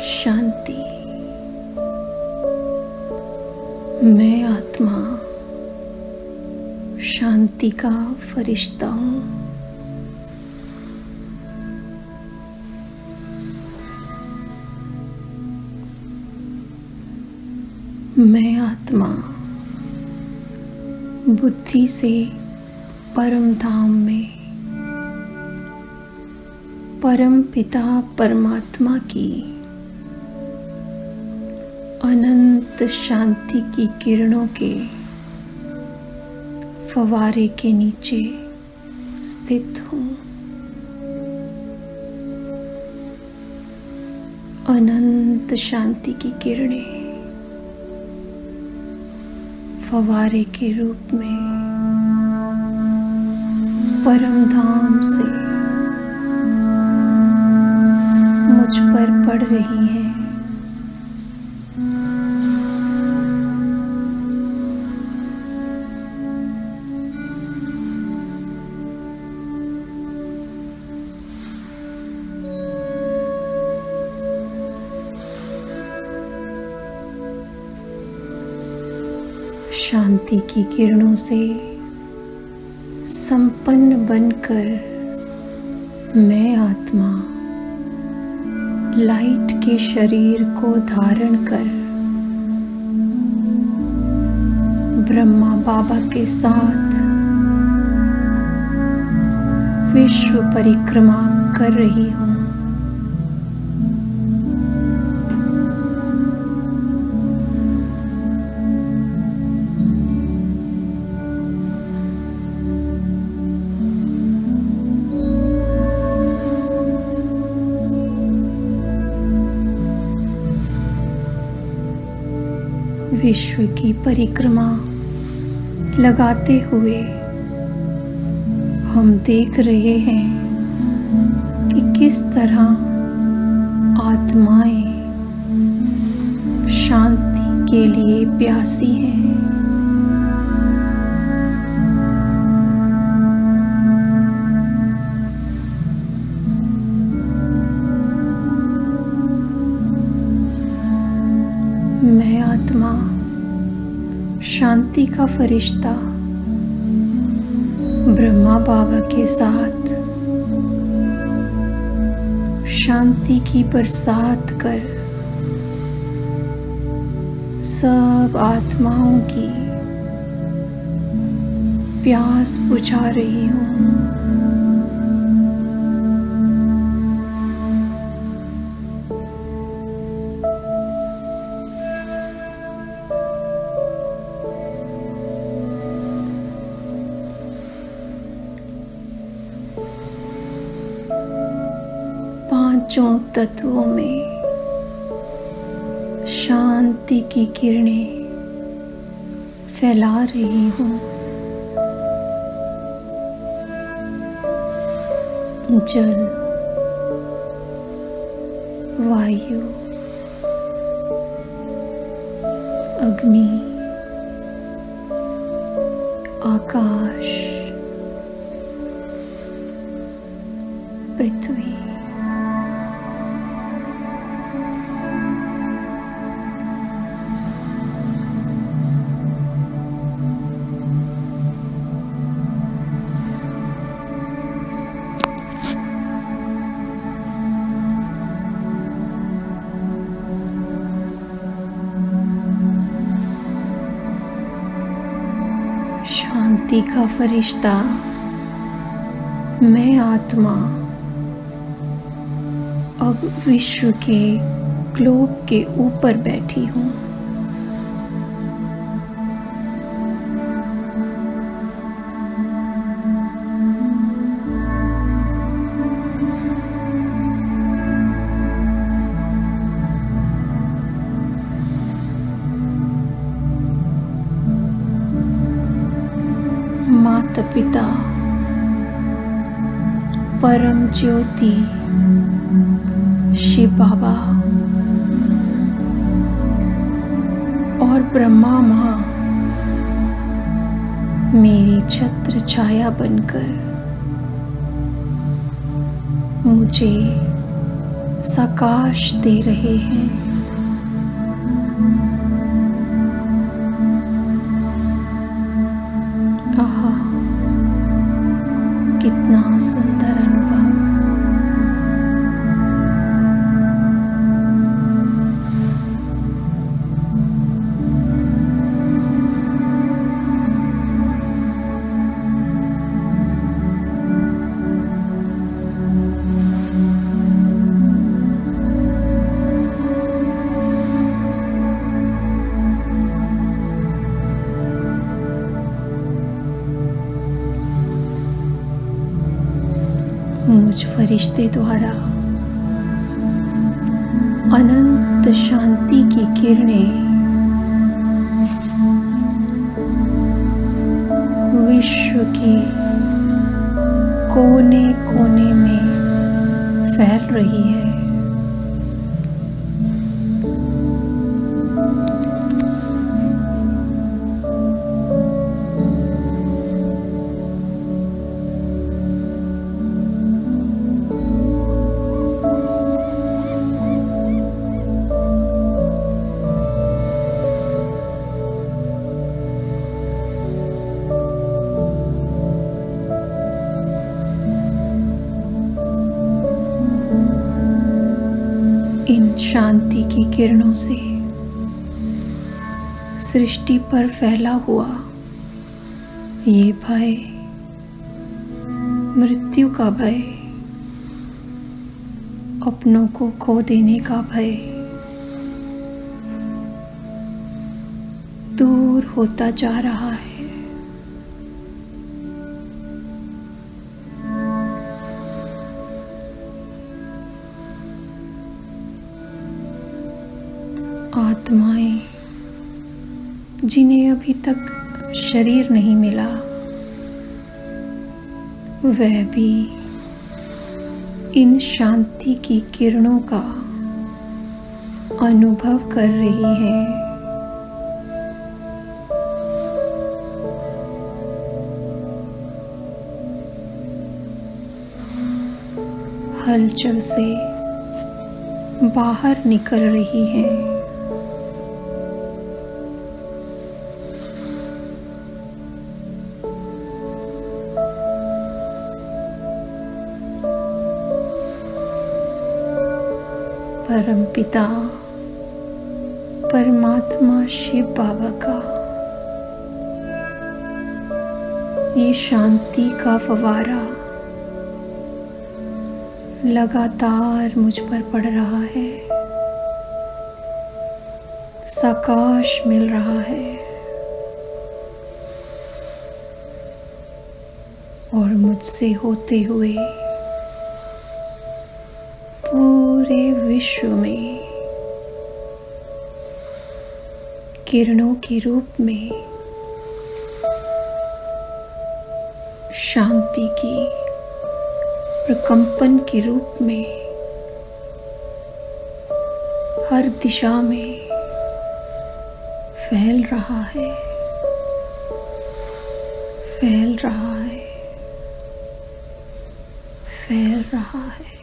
शांति। मैं आत्मा शांति का फरिश्ता हूँ। मैं आत्मा बुद्धि से परम धाम में परम पिता परमात्मा की। अनंत शांति की किरणों के फवारे के नीचे स्थित हूँ। अनंत शांति की किरणें फवारे के रूप में परम धाम से मुझ पर पड़ रही हैं। शांति की किरणों से संपन्न बनकर मैं आत्मा लाइट के शरीर को धारण कर ब्रह्मा बाबा के साथ विश्व परिक्रमा कर रही हूँ। विश्व की परिक्रमा लगाते हुए हम देख रहे हैं कि किस तरह आत्माएँ शांति के लिए प्यासी हैं। का फरिश्ता, ब्रह्मा बाबा के साथ, शांति की बरसात कर सब आत्माओं की प्यास बुझा रही हूँ। तत्वों में शांति की किरणें फैला रही हूँ। जल वायु अग्नि आकाश। शांति का फरिश्ता मैं आत्मा। अब विश्व के ग्लोब के ऊपर बैठी हूँ। पिता, परम ज्योति, शिव बाबा और ब्रह्मा माँ मेरी छत्र छाया बनकर मुझे सकाश दे रहे हैं। person that I मुझ फरिश्ते द्वारा अनंत शांति की किरणें। विश्व के कोने कोने में फैल रही है। इन शांति की किरणों से सृष्टि पर फैला हुआ ये भय, मृत्यु का भय, अपनों को खो देने का भय दूर होता जा रहा है आत्माएँ जिन्हें अभी तक शरीर नहीं मिला, वह भी इन शांति की किरणों का अनुभव कर रही हैं। हलचल से बाहर निकल रही हैं। परम पिता, परमात्मा शिव बाबा का। ये शांति का फवारा लगातार मुझ पर पड़ रहा है। सकाश मिल रहा है और मुझसे होते हुए पूरे विश्व में किरणों के रूप में शांति की प्रकंपन के रूप में हर दिशा में फैल रहा है, फैल रहा है, फैल रहा है।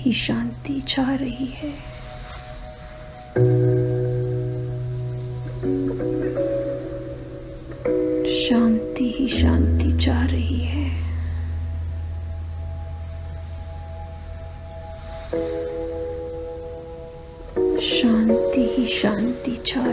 ही शांति छा रही है। शांति ही शांति छा रही है। शांति ही शांति छा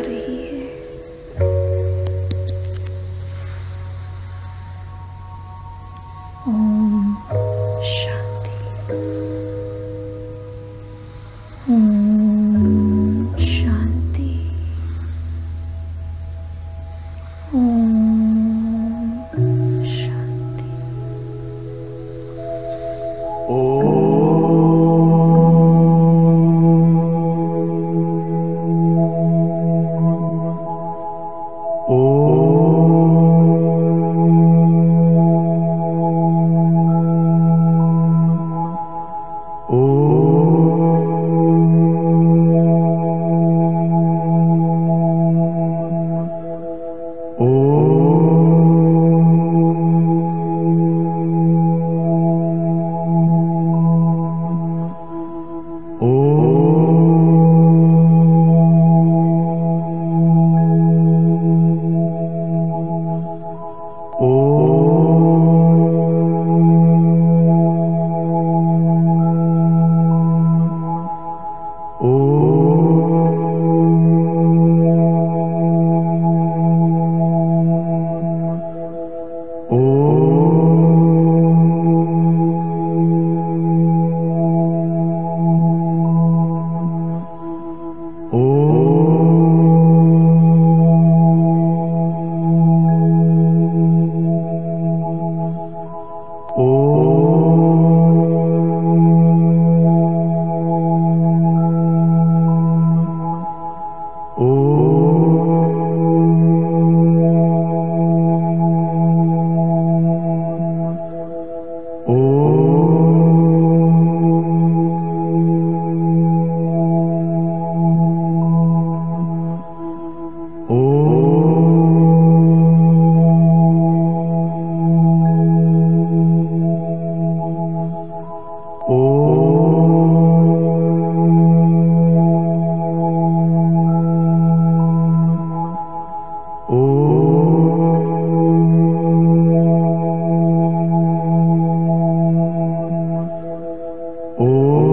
Oh.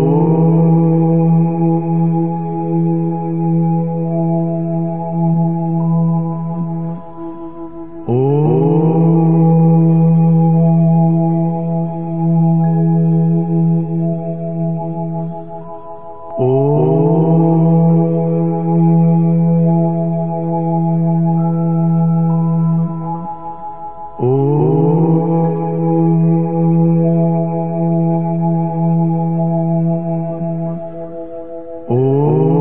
Oh.